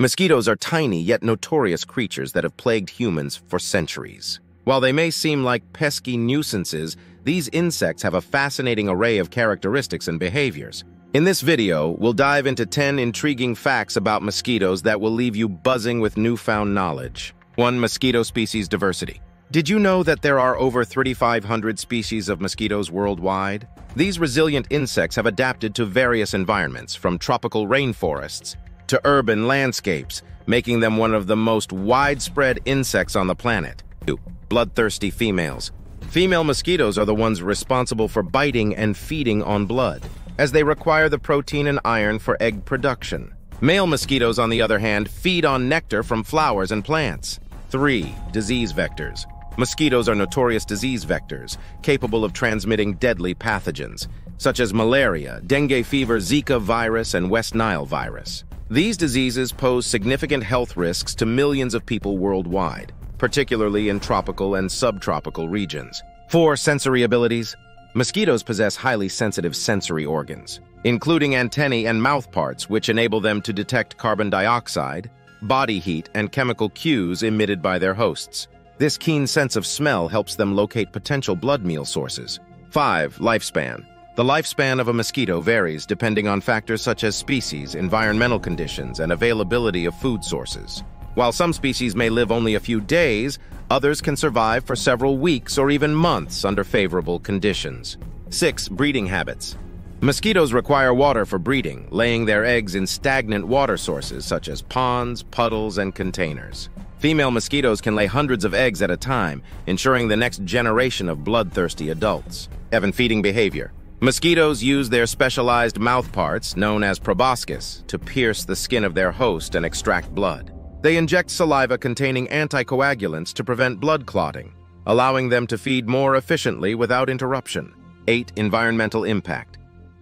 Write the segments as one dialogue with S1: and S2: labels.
S1: Mosquitoes are tiny yet notorious creatures that have plagued humans for centuries. While they may seem like pesky nuisances, these insects have a fascinating array of characteristics and behaviors. In this video, we'll dive into 10 intriguing facts about mosquitoes that will leave you buzzing with newfound knowledge. 1. Mosquito species diversity. Did you know that there are over 3,500 species of mosquitoes worldwide? These resilient insects have adapted to various environments, from tropical rainforests to urban landscapes, making them one of the most widespread insects on the planet. 2. Bloodthirsty females. Female mosquitoes are the ones responsible for biting and feeding on blood, as they require the protein and iron for egg production. Male mosquitoes, on the other hand, feed on nectar from flowers and plants. 3. Disease vectors. Mosquitoes are notorious disease vectors, capable of transmitting deadly pathogens, such as malaria, dengue fever, Zika virus, and West Nile virus. These diseases pose significant health risks to millions of people worldwide, particularly in tropical and subtropical regions. 4. Sensory abilities. Mosquitoes possess highly sensitive sensory organs, including antennae and mouthparts, which enable them to detect carbon dioxide, body heat, and chemical cues emitted by their hosts. This keen sense of smell helps them locate potential blood meal sources. 5. Lifespan. The lifespan of a mosquito varies depending on factors such as species, environmental conditions, and availability of food sources. While some species may live only a few days, others can survive for several weeks or even months under favorable conditions. 6. Breeding habits. Mosquitoes require water for breeding, laying their eggs in stagnant water sources such as ponds, puddles, and containers. Female mosquitoes can lay hundreds of eggs at a time, ensuring the next generation of bloodthirsty adults. Evan feeding behavior. Mosquitoes use their specialized mouthparts, known as proboscis, to pierce the skin of their host and extract blood. They inject saliva containing anticoagulants to prevent blood clotting, allowing them to feed more efficiently without interruption. 8. Environmental impact.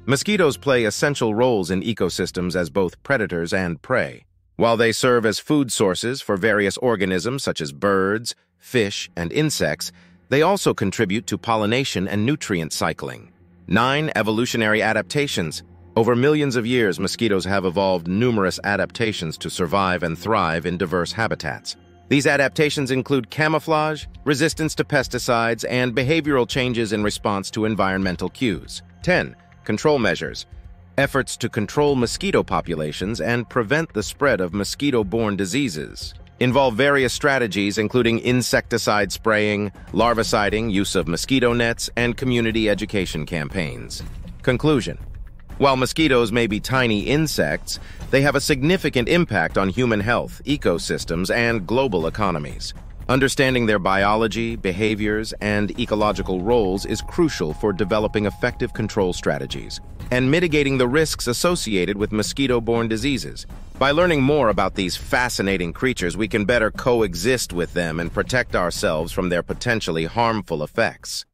S1: Mosquitoes play essential roles in ecosystems as both predators and prey. While they serve as food sources for various organisms such as birds, fish, and insects, they also contribute to pollination and nutrient cycling. 9. Evolutionary adaptations. Over millions of years, mosquitoes have evolved numerous adaptations to survive and thrive in diverse habitats. These adaptations include camouflage, resistance to pesticides, and behavioral changes in response to environmental cues. 10. Control measures efforts to control mosquito populations and prevent the spread of mosquito-borne diseases involve various strategies including insecticide spraying, larviciding, use of mosquito nets, and community education campaigns. Conclusion. While mosquitoes may be tiny insects, they have a significant impact on human health, ecosystems, and global economies. Understanding their biology, behaviors, and ecological roles is crucial for developing effective control strategies and mitigating the risks associated with mosquito-borne diseases. By learning more about these fascinating creatures, we can better coexist with them and protect ourselves from their potentially harmful effects.